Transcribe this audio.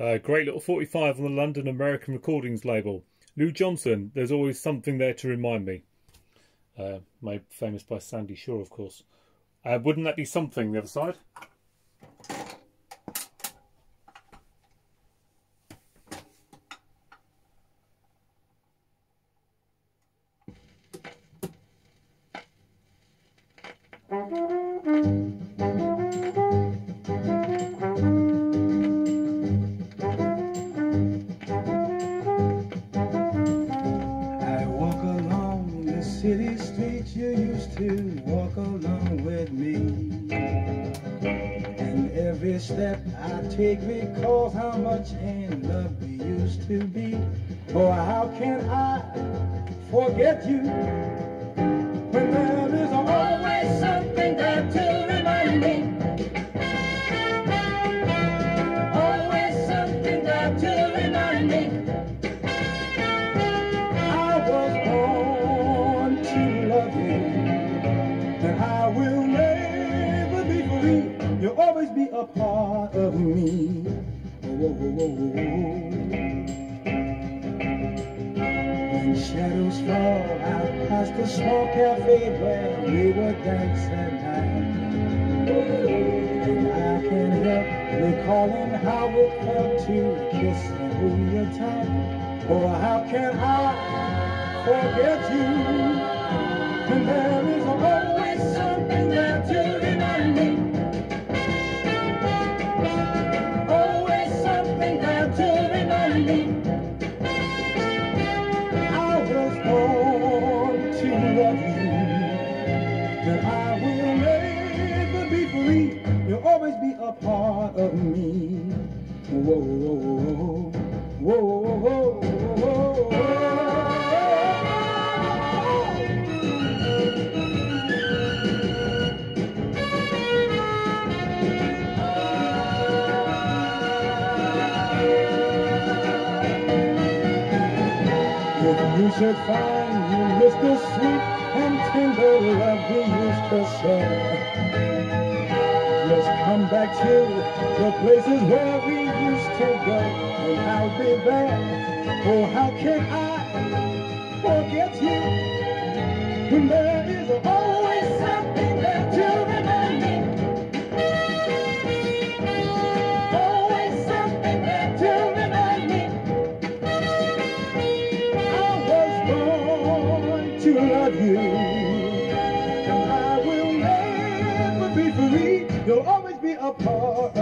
Uh, great little 45 on the London American Recordings label. Lou Johnson, there's always something there to remind me. Uh, made famous by Sandie Shaw, of course. Uh, wouldn't that be something, the other side? Step I take because how much in love we used to be. Oh, how can I forget you a part of me. Oh, when shadows fall out past the small cafe where we were dancing night. And I can help recalling how it felt to kiss and hold you tight. Oh, how can I forget you when there is always part of me. Whoa, whoa, whoa, whoa, whoa, If you should find you miss the sweet and tender love we used to share, come back to the places where we used to go, and I'll be there. Oh, how can I forget you when there is always something there to remind me? Always something there to remind me. I was born to love you, always